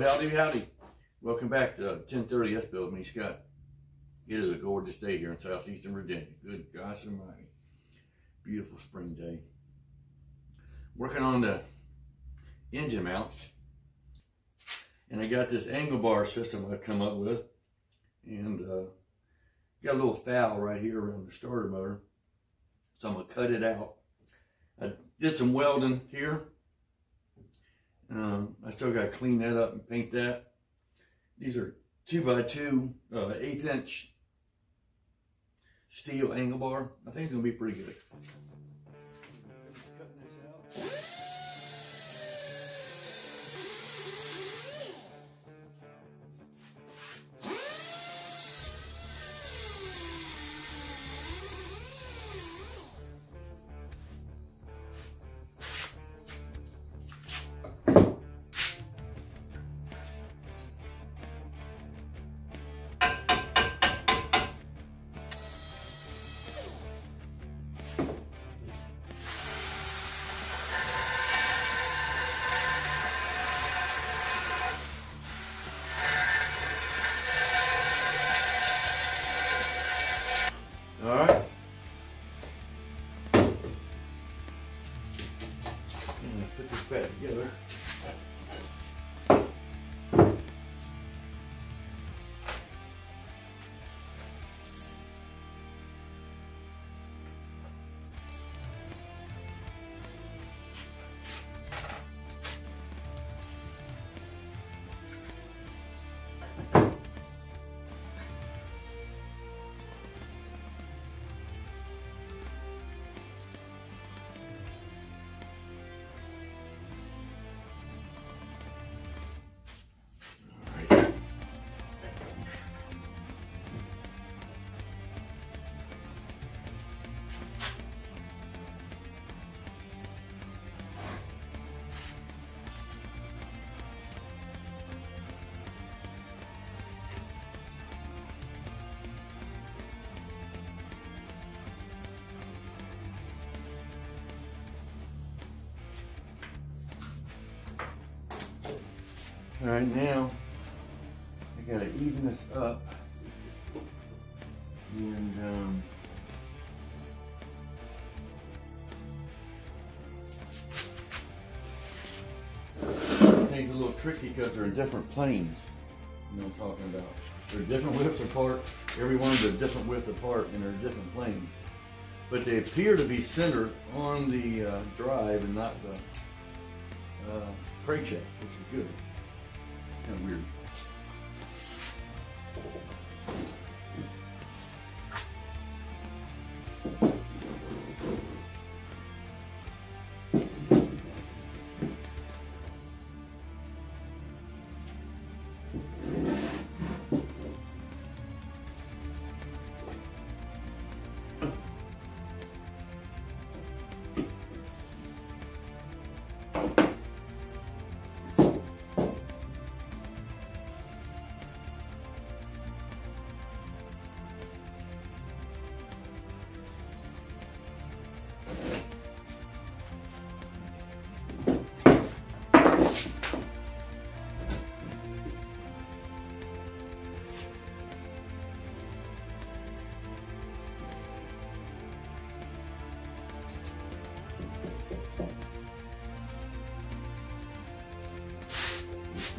Howdy, howdy. Welcome back to 1030 S Build Me Scott. It is a gorgeous day here in southeastern Virginia. Good gosh almighty. Beautiful spring day. Working on the engine mounts. And I got this angle bar system I've come up with. And uh, got a little foul right here around the starter motor. So I'm going to cut it out. I did some welding here um, I still got to clean that up and paint that. These are two by two, uh, eighth inch steel angle bar. I think it's gonna be pretty good. All right, now I gotta even this up. And um, things a little tricky because they're in different planes. You know I'm talking about. They're different widths apart. Every one's a different width apart and they're different planes. But they appear to be centered on the uh, drive and not the uh, crankshaft, which is good. Kind of weird.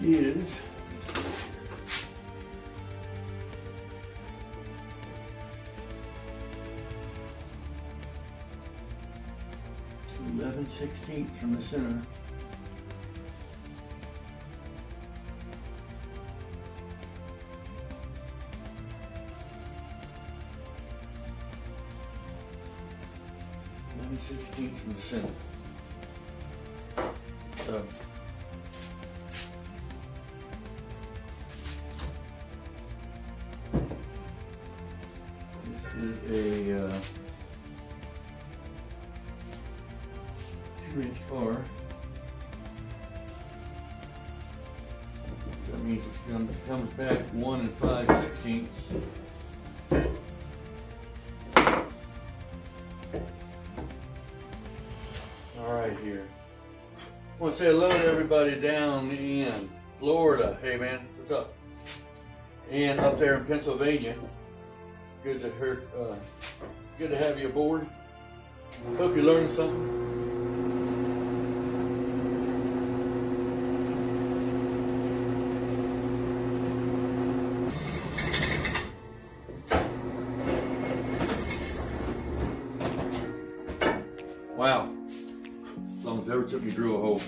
Is eleven sixteenths from the center. Eleven sixteenths from the center. So is a uh, two inch bar. That means it comes, comes back one and five sixteenths. All right here. I want to say hello to everybody down in Florida. Hey man, what's up? And up there in Pennsylvania. Good to hear. Uh, good to have you aboard. Hope you learned something. Wow. As long as ever took me drill a hole.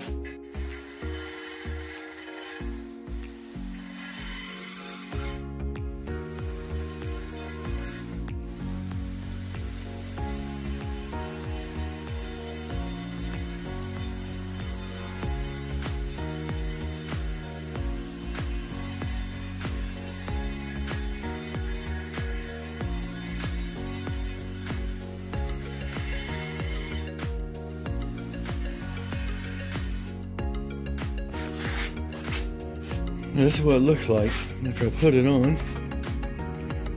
This is what it looks like after I put it on.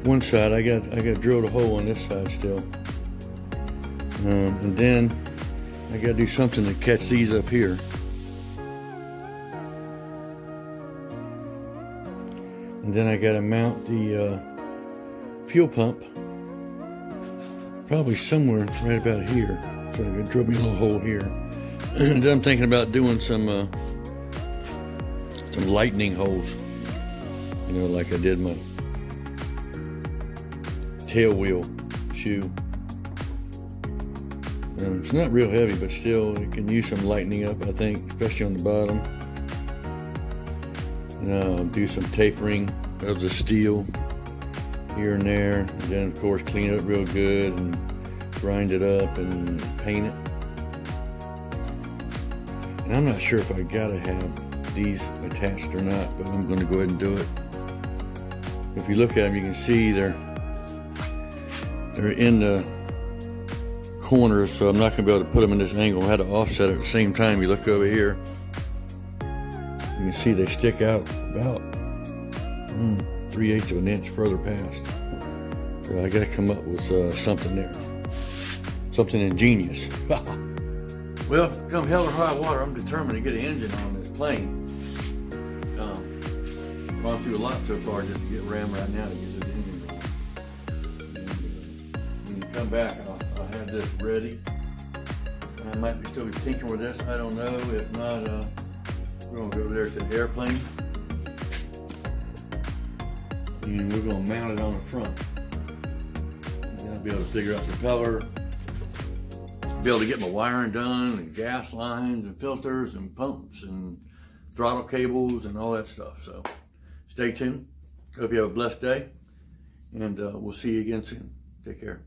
One side, I got I got drilled a hole on this side still, um, and then I got to do something to catch these up here. And then I got to mount the uh, fuel pump, probably somewhere right about here. So I to drill me a little hole here. and then I'm thinking about doing some. Uh, some lightning holes. You know, like I did my tail wheel shoe. Um, it's not real heavy, but still, it can use some lightening up, I think, especially on the bottom. And I'll do some tapering of the steel here and there. And then, of course, clean it up real good and grind it up and paint it. And I'm not sure if I gotta have these attached or not, but I'm going to go ahead and do it. If you look at them, you can see they're they're in the corners, so I'm not going to be able to put them in this angle. I had to offset it at the same time. You look over here, you can see they stick out about mm, three eighths of an inch further past. So I got to come up with uh, something there, something ingenious. well, come hell or high water, I'm determined to get an engine on this plane gone through a lot so far just to get Ram right now to get this engine going. when you come back, I'll, I'll have this ready. I might be still be tinkering with this. I don't know. If not, uh, we're gonna go over there to the airplane, and we're gonna mount it on the front. I'll be able to figure out the propeller, be able to get my wiring done, and gas lines, and filters, and pumps, and throttle cables, and all that stuff. So stay tuned. Hope you have a blessed day, and uh, we'll see you again soon. Take care.